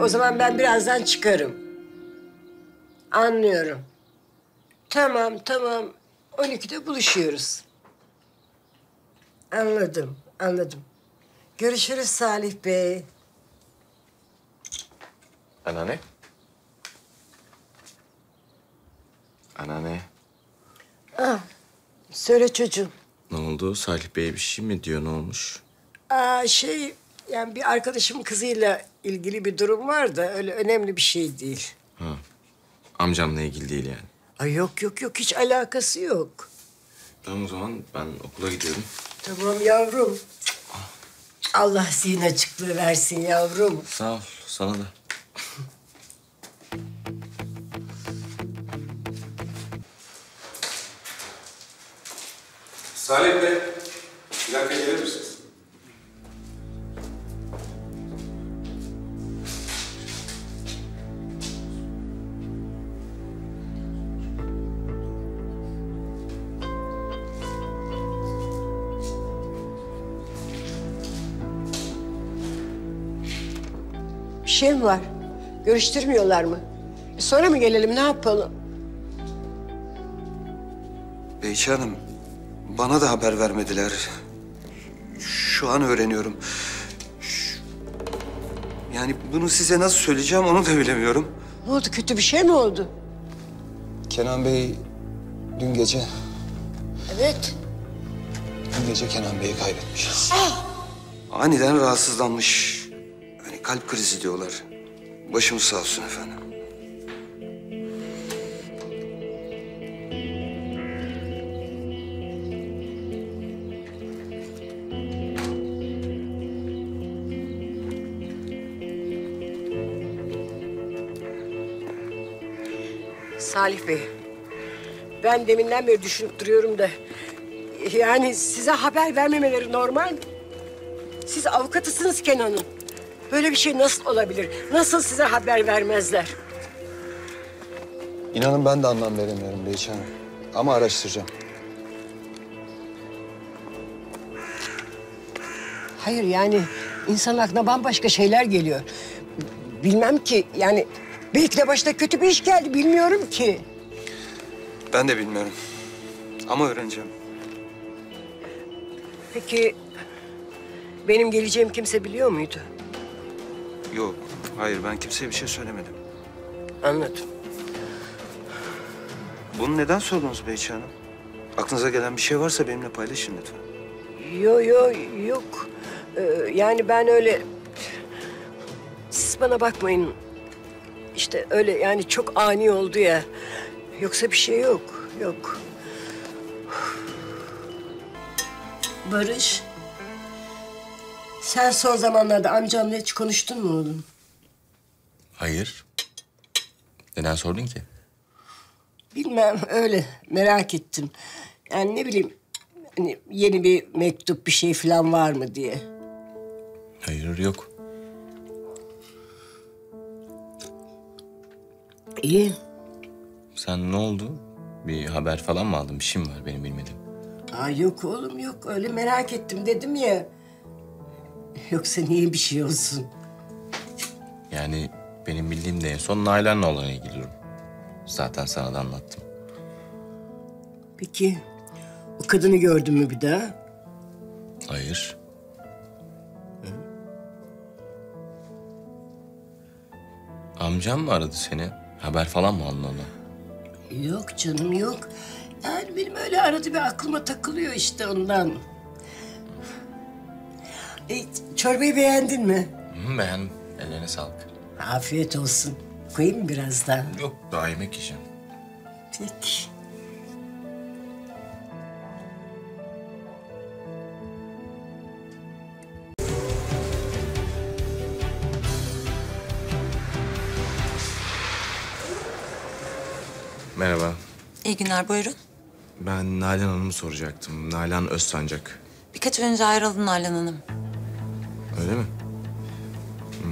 O zaman ben birazdan çıkarım. Anlıyorum. Tamam tamam. 12'de buluşuyoruz. Anladım, anladım. Görüşürüz Salih Bey. Anneanne. Anneanne. Söyle çocuğum. Ne oldu? Salih Bey bir şey mi diyor? Ne olmuş? Aa, şey, yani bir arkadaşımın kızıyla ilgili bir durum var da öyle önemli bir şey değil. Amcamla ilgili değil yani. Ay yok yok yok hiç alakası yok. Tamam o zaman ben okula gidiyorum. Tamam yavrum. Allah zihin açıklığı versin yavrum. Sağ ol. Sana da. Salih Bey, şey mi var? Görüştürmüyorlar mı? E, Sonra mı gelelim ne yapalım? Beyci Hanım, bana da haber vermediler. Şu an öğreniyorum. Şu- Yani bunu size nasıl söyleyeceğim onu da bilemiyorum. Ne oldu kötü bir şey mi oldu? Kenan Bey dün gece, Evet. dün gece Kenan Bey'i kaybetmiş. Aniden rahatsızlanmış. Kalp krizi diyorlar. Başımız sağ olsun efendim. Salih Bey. Ben deminden beri düşünüp duruyorum da... Yani size haber vermemeleri normal? Siz avukatısınız Kenan'ın. Böyle bir şey nasıl olabilir? Nasıl size haber vermezler? İnanın ben de anlam veremiyorum Beyci Hanım. Ama araştıracağım. Hayır yani insan aklına bambaşka şeyler geliyor. Bilmem ki yani belki de başta kötü bir iş geldi bilmiyorum ki. Ben de bilmiyorum. Ama öğreneceğim. Peki benim geleceğim kimse biliyor muydu? Yok, hayır ben kimseye bir şey söylemedim. Anladım. Bunu neden sordunuz Beyci Hanım? Aklınıza gelen bir şey varsa benimle paylaşın lütfen. Yo yo yok. Ee, yani ben öyle... Siz bana bakmayın. İşte öyle yani çok ani oldu ya. Yoksa bir şey yok. Yok. Barış. Sen son zamanlarda amcamla hiç konuştun mu oğlum? Hayır. Neden sordun ki? Bilmem öyle merak ettim. Yani ne bileyim hani yeni bir mektup bir şey falan var mı diye. Hayır yok. İyi. Sen ne oldu? Bir haber falan mı aldın? Bir şey mi var benim bilmediğim? Aa, yok oğlum yok öyle merak ettim dedim ya. Yoksa niye bir şey olsun? Yani benim bildiğim de en son Nalan'la olan ilgili durum. Zaten sana da anlattım. Peki o kadını gördün mü bir daha? Hayır. Amcam mı aradı seni? Haber falan mı aldın ondan? Yok canım yok. Yani benim öyle arada bir aklıma takılıyor işte ondan. E, çorbayı beğendin mi? Hı, beğendim. Ellerine sağlık. Afiyet olsun. Koyayım mı biraz daha? Yok daha yemek yiyeceğim. Peki. Merhaba. İyi günler buyurun. Ben Nalan Hanım'ı soracaktım. Nalan Özsancak. Birkaç önce ayrıldı Nalan Hanım. Öyle mi? Hı.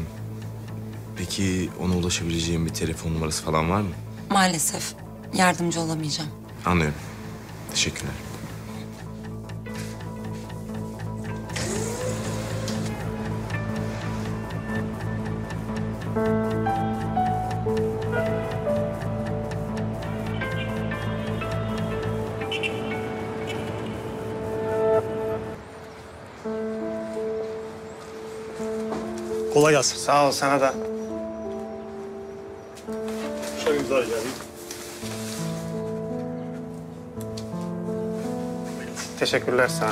Peki ona ulaşabileceğim bir telefon numarası falan var mı? Maalesef yardımcı olamayacağım. Anlıyorum. Teşekkürler. Kolay gelsin. Sağ ol sana da. Şöyle imza. Teşekkürler sağ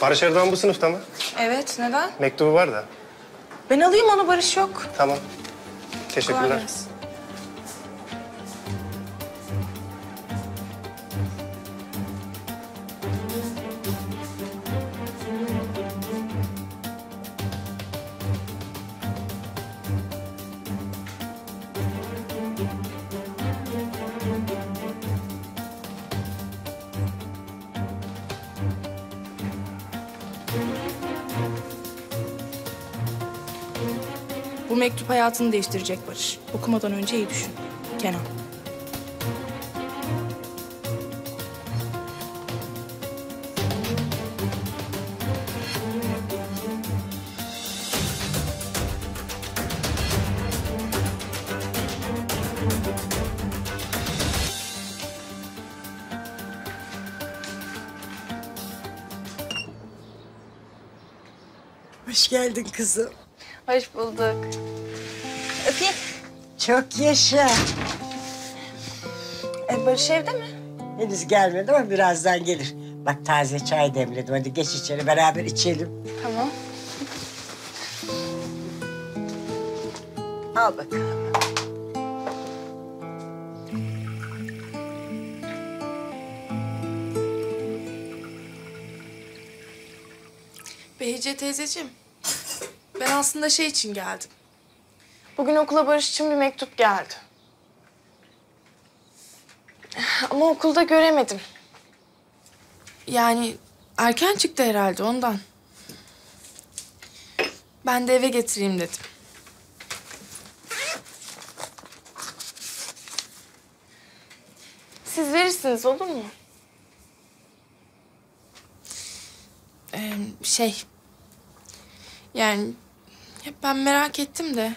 Barış Erdoğan bu sınıfta mı? Evet, neden? Mektubu var da. Ben alayım onu, Barış yok. Tamam. Kolay Teşekkürler. gelsin. Bu mektup hayatını değiştirecek Barış. Okumadan önce iyi düşün. Kenan. Hoş geldin kızım. Hoş bulduk. Öpeyim. Çok yaşa. E, Barış evde mi? Henüz gelmedi ama birazdan gelir. Bak taze çay demledim. Hadi geç içeri beraber içelim. Tamam. Al bakalım. Behice teyzeciğim. Ben aslında şey için geldim. Bugün okula Barış için bir mektup geldi. Ama okulda göremedim. Yani erken çıktı herhalde ondan. Ben de eve getireyim dedim. Siz verirsiniz olur mu? Ee, şey... Yani ben merak ettim de...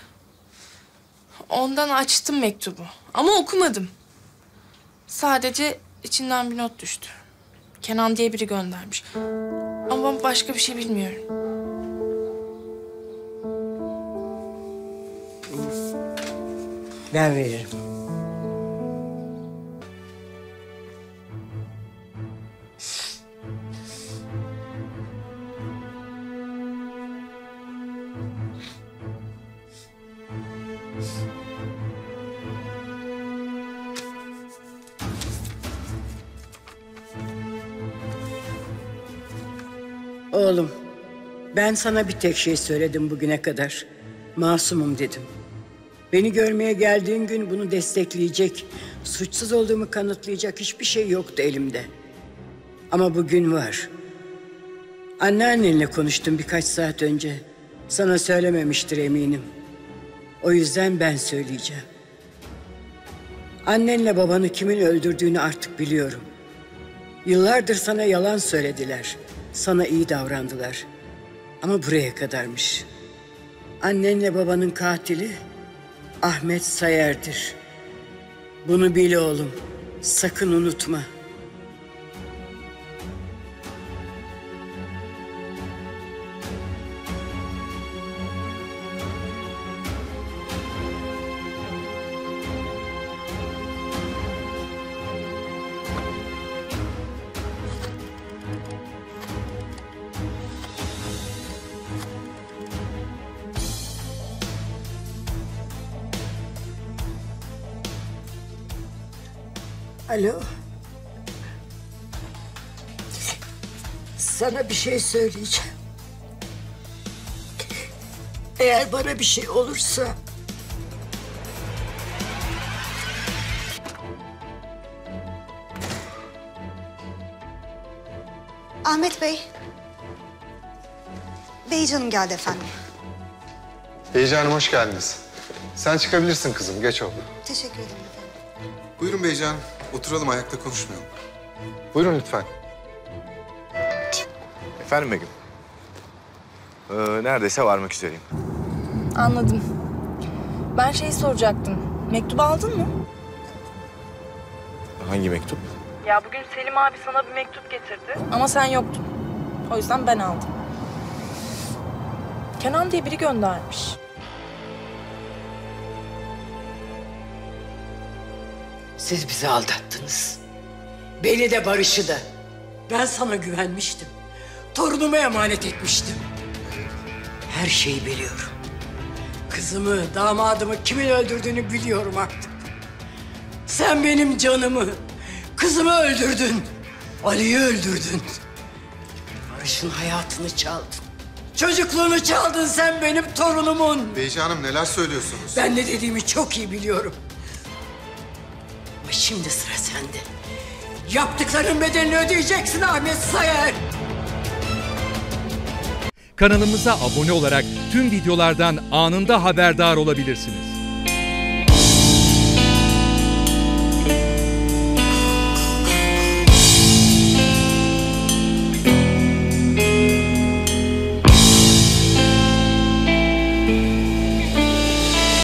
Ondan açtım mektubu. Ama okumadım. Sadece içinden bir not düştü. Kenan diye biri göndermiş. Ama başka bir şey bilmiyorum. Ben veririm. Oğlum, ben sana bir tek şey söyledim bugüne kadar. Masumum dedim. Beni görmeye geldiğin gün bunu destekleyecek, suçsuz olduğumu kanıtlayacak hiçbir şey yoktu elimde. Ama bugün var. Anneannenle konuştum birkaç saat önce. Sana söylememiştir eminim. O yüzden ben söyleyeceğim. Annenle babanı kimin öldürdüğünü artık biliyorum. Yıllardır sana yalan söylediler. Sana iyi davrandılar. Ama buraya kadarmış. Annenle babanın katili Ahmet Sayer'dir. Bunu bil oğlum. Sakın unutma. Alo. Sana bir şey söyleyeceğim. Eğer bana bir şey olursa... Ahmet Bey. Beycanım geldi efendim. Beycanım hoş geldiniz. Sen çıkabilirsin kızım, geç oldu. Teşekkür ederim. Buyurun Beycan, oturalım ayakta konuşmayalım. Buyurun lütfen. Efendim Begüm? Ee, neredeyse varmak üzereyim. Anladım. Ben şeyi soracaktım. Mektubu aldın mı? Hangi mektup? Ya bugün Selim abi sana bir mektup getirdi. Ama sen yoktun. O yüzden ben aldım. Kenan diye biri göndermiş. Siz bizi aldattınız. Beni de Barış'ı da. Ben sana güvenmiştim. Torunumu emanet etmiştim. Her şeyi biliyorum. Kızımı, damadımı kimin öldürdüğünü biliyorum artık. Sen benim canımı, kızımı öldürdün. Ali'yi öldürdün. Barış'ın hayatını çaldın. Çocukluğunu çaldın sen benim torunumun. Beycanım neler söylüyorsunuz? Ben ne dediğimi çok iyi biliyorum. Şimdi sıra sende. Yaptıkların bedelini ödeyeceksin Ahmet Sayar. Kanalımıza abone olarak tüm videolardan anında haberdar olabilirsiniz.